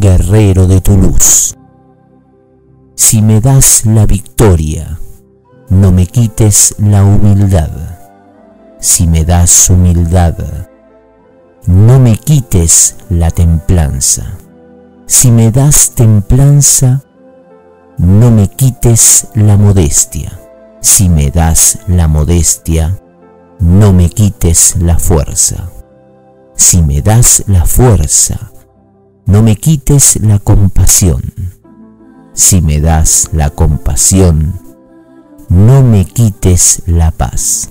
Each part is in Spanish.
guerrero de tu luz. Si me das la victoria, no me quites la humildad. Si me das humildad, no me quites la templanza. Si me das templanza, no me quites la modestia. Si me das la modestia, no me quites la fuerza. Si me das la fuerza, no me quites la compasión. Si me das la compasión, no me quites la paz.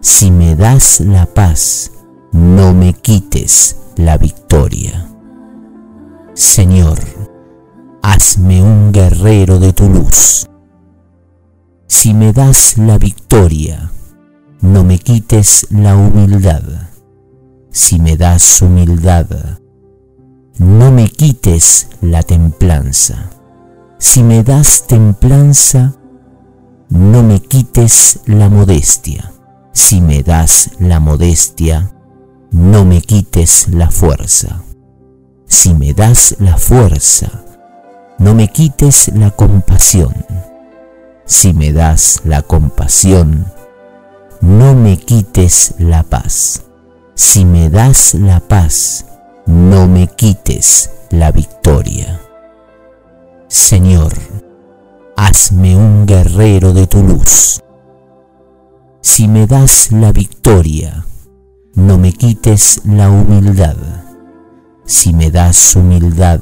Si me das la paz, no me quites la victoria. Señor, hazme un guerrero de tu luz. Si me das la victoria, no me quites la humildad. Si me das humildad, no me quites la templanza. Si me das templanza, no me quites la modestia. Si me das la modestia, no me quites la fuerza. Si me das la fuerza, no me quites la compasión. Si me das la compasión, no me quites la paz. Si me das la paz, no me quites la victoria. Señor, hazme un guerrero de tu luz. Si me das la victoria, no me quites la humildad. Si me das humildad,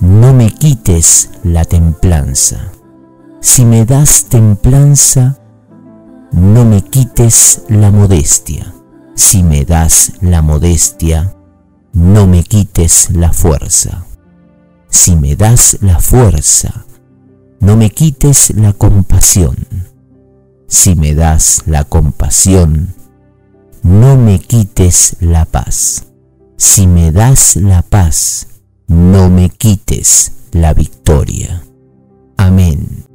no me quites la templanza. Si me das templanza, no me quites la modestia. Si me das la modestia, no me quites la fuerza. Si me das la fuerza, no me quites la compasión. Si me das la compasión, no me quites la paz. Si me das la paz, no me quites la victoria. Amén.